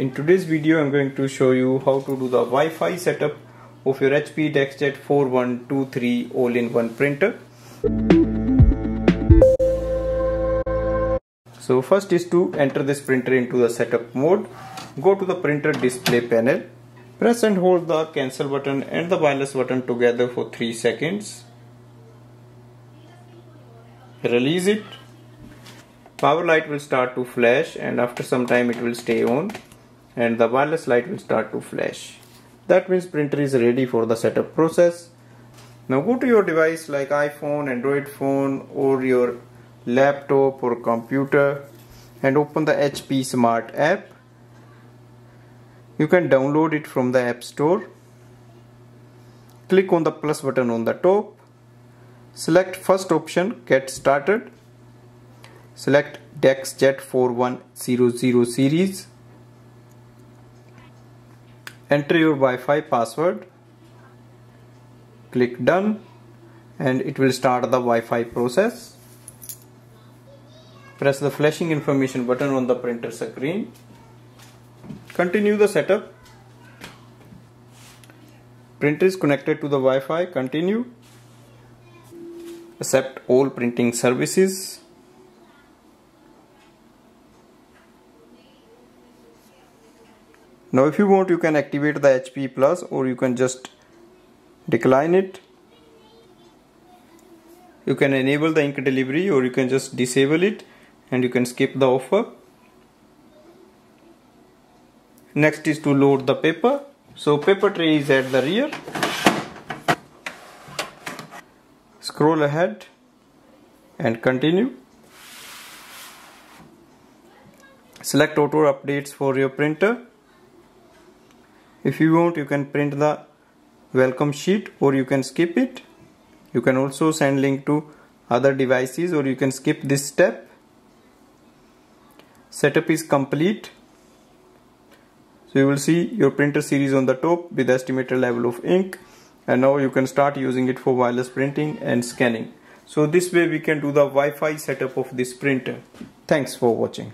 In today's video I'm going to show you how to do the Wi-Fi setup of your HP DeskJet 4123 all-in-one printer. So first is to enter this printer into the setup mode. Go to the printer display panel. Press and hold the cancel button and the wireless button together for 3 seconds. Release it power light will start to flash and after some time it will stay on and the wireless light will start to flash. That means printer is ready for the setup process. Now go to your device like iphone android phone or your laptop or computer and open the hp smart app. You can download it from the app store. Click on the plus button on the top. Select first option get started. Select DeskJet 4100 series. Enter your Wi-Fi password. Click done and it will start the Wi-Fi process. Press the flashing information button on the printer screen. Continue the setup. Printer is connected to the Wi-Fi. Continue. Accept all printing services. Now if you want you can activate the HP plus or you can just decline it. You can enable the ink delivery or you can just disable it and you can skip the offer. Next is to load the paper. So paper tray is at the rear. Scroll ahead and continue. Select auto updates for your printer if you want you can print the welcome sheet or you can skip it. You can also send link to other devices or you can skip this step. Setup is complete. So you will see your printer series on the top with estimated level of ink and now you can start using it for wireless printing and scanning. So this way we can do the Wi-Fi setup of this printer. Thanks for watching